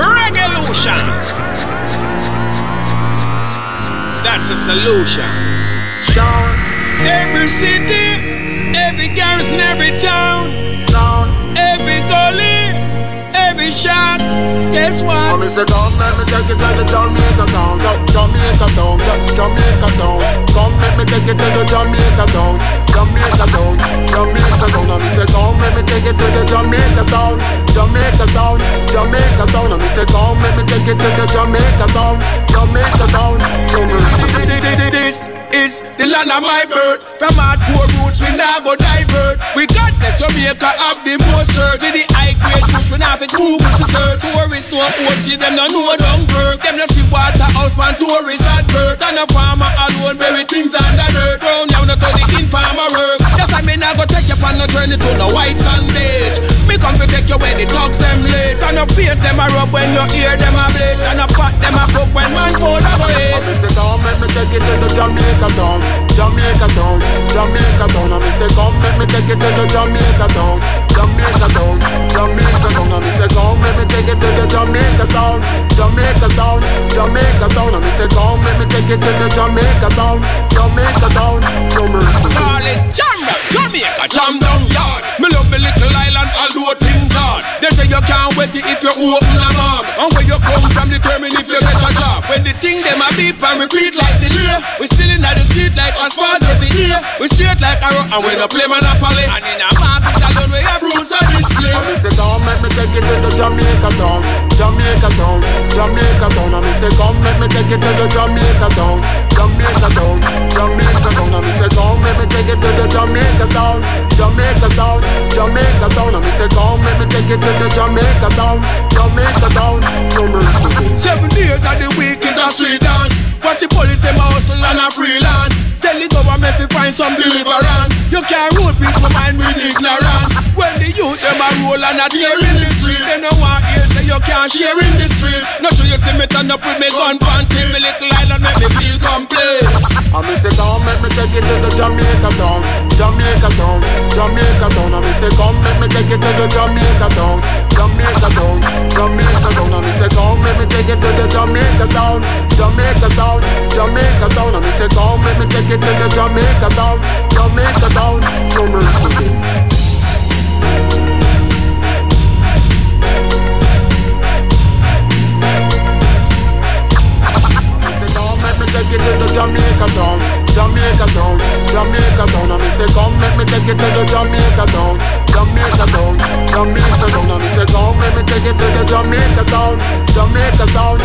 Revolution. That's a solution. Down, Every city, every garrison, every town, down. every gully, every shop. Guess what? me say come let me take it to the Jamaica town, Jamaica town, Jamaica town. Come let me take it to the Jamaica town, Jamaica town, the of my birth. From our poor roots, we now go divert. We got the Jamaica of the most church. In the high grade push, we now have Google to search. Tourists no OG, them no know don't work. Them no see waterhouse, man, tourist advert. And a farmer alone, bury things under dirt. Ground down to the informer work. Just like me now go take you on a journey to the white sand beach. Me come to take you when the dogs them lace. And a face them a rub when you hear them a blaze. And a pot them a cook when man food a away. Take it to the Jamaica town, Jamaica town, Jamaica town. I me say come let me take it to the Jamaica town, Jamaica town, Jamaica town. I me say come let me take it to the Jamaica town, Jamaica town, Jamaica town. I me say come let me take it to the Jamaica you it if you open a mouth. And where you come from determine if you get a job. When the thing them a beep and repeat like the lay. We still in the street like asphalt every day. We straight like a rock and we don't play monopoly. And in a market alone we have rules on display. I me say come let me take it to the Jamaica town, Jamaica town, Jamaica town. I me say come let me take it to the Jamaica town, Jamaica town, Jamaica town. Me say come let me take it to the Jamaica town, Jamaica town, Jamaica town. Me say come let me take it to the Jamaica town, Jamaica town, Jamaica town. Seven days of the week is a street dance. Watch the police them a hustle and a freelance. Tell the government to find some deliverance. You can't rule people mind with ignorance. When the youth them a roll and a tear in the street, them no want hear say you can't share in the street. Not sure you see me turn up with me gun panty, me little island make me feel complete. I me say come let me take it to the Jamaica town, Jamaica town, town. I me come let me take it to the Jamaica town, Jamaica town, Jamaica me take it to the Jamaica town, Jamaica town, Jamaica town. I me say come let me take it to the Jamaica town, Jamaica town, Jamaica town. I me say come let me take it to the Jamaica town, Jamaica town,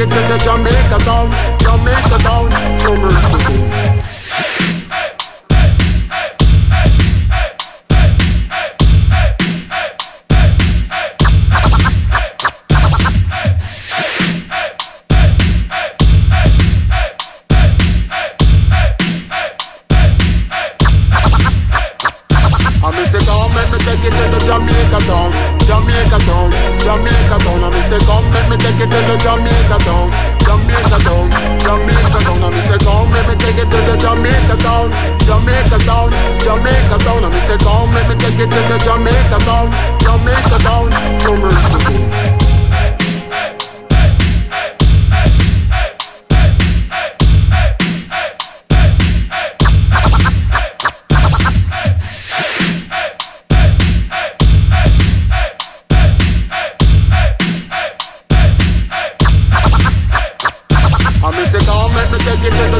it to the Jamaica town, Jamaica town, Jamaica Jamaica town, Jamaica town, town. Me say come let me take it to the Jamaica town, Jamaica town, Jamaica town. I me say come let me take it to the Jamaica town, Jamaica town, Jamaica town. I me say come let me take it to the Jamaica town, Jamaica town, Jamaica town.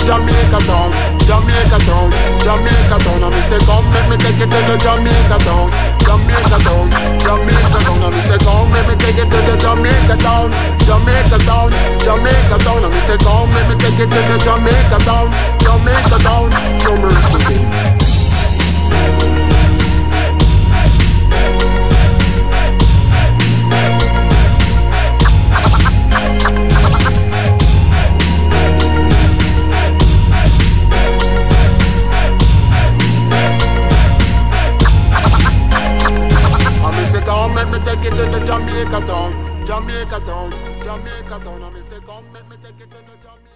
Jamaica town, Jamaica town, Jamaica town. I me say come let me take it to the Jamaica town, Jamaica town, Jamaica town. I me say come let me take it to the Jamaica town, Jamaica town, Jamaica town. I me say come let me take it to the Jamaica town, Jamaica town, Jamaica town. Jamaica town, Jamaica town, Jamaica town. I me say come, make me take you to the Jamaica.